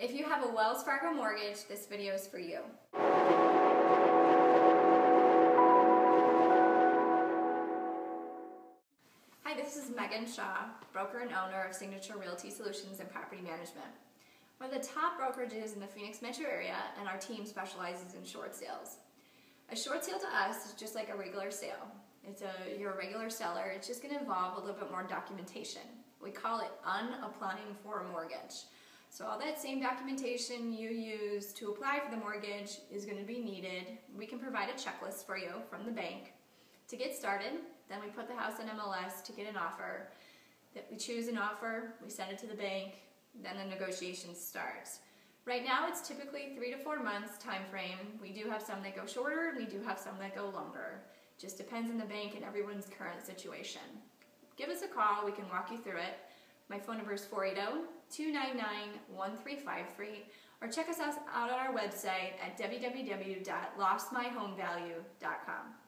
If you have a Wells Fargo mortgage, this video is for you. Hi, this is Megan Shaw, broker and owner of Signature Realty Solutions and Property Management. We're the top brokerages in the Phoenix metro area and our team specializes in short sales. A short sale to us is just like a regular sale. It's a, you're a regular seller, it's just gonna involve a little bit more documentation. We call it unapplying for a mortgage. So all that same documentation you use to apply for the mortgage is going to be needed. We can provide a checklist for you from the bank to get started. Then we put the house on MLS to get an offer. That we choose an offer, we send it to the bank, then the negotiation starts. Right now it's typically three to four months time frame. We do have some that go shorter, we do have some that go longer. Just depends on the bank and everyone's current situation. Give us a call, we can walk you through it. My phone number is 480-299-1353 or check us out on our website at www.lostmyhomevalue.com.